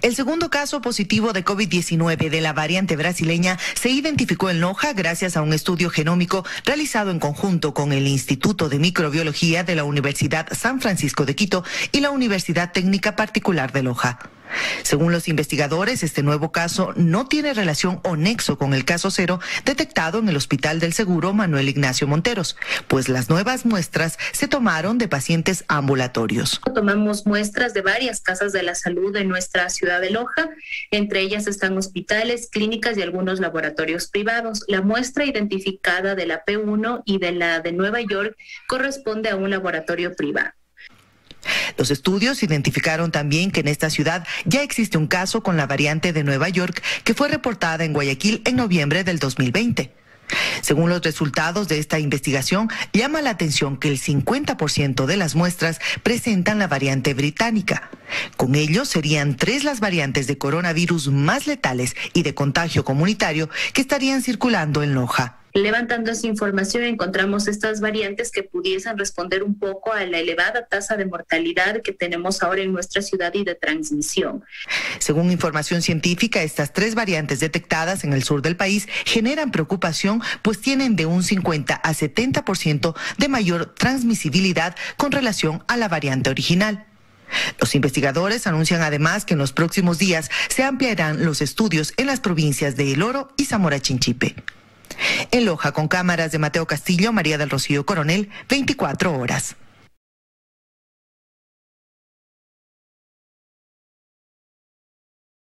El segundo caso positivo de COVID-19 de la variante brasileña se identificó en Loja gracias a un estudio genómico realizado en conjunto con el Instituto de Microbiología de la Universidad San Francisco de Quito y la Universidad Técnica Particular de Loja. Según los investigadores, este nuevo caso no tiene relación o nexo con el caso cero detectado en el Hospital del Seguro Manuel Ignacio Monteros, pues las nuevas muestras se tomaron de pacientes ambulatorios. Tomamos muestras de varias casas de la salud de nuestra ciudad de Loja, entre ellas están hospitales, clínicas y algunos laboratorios privados. La muestra identificada de la P1 y de la de Nueva York corresponde a un laboratorio privado. Los estudios identificaron también que en esta ciudad ya existe un caso con la variante de Nueva York que fue reportada en Guayaquil en noviembre del 2020. Según los resultados de esta investigación, llama la atención que el 50% de las muestras presentan la variante británica. Con ello serían tres las variantes de coronavirus más letales y de contagio comunitario que estarían circulando en Loja. Levantando esa información encontramos estas variantes que pudiesen responder un poco a la elevada tasa de mortalidad que tenemos ahora en nuestra ciudad y de transmisión. Según información científica, estas tres variantes detectadas en el sur del país generan preocupación pues tienen de un 50 a 70% de mayor transmisibilidad con relación a la variante original. Los investigadores anuncian además que en los próximos días se ampliarán los estudios en las provincias de El Oro y Zamora Chinchipe. En Loja, con cámaras de Mateo Castillo, María del Rocío Coronel, 24 horas.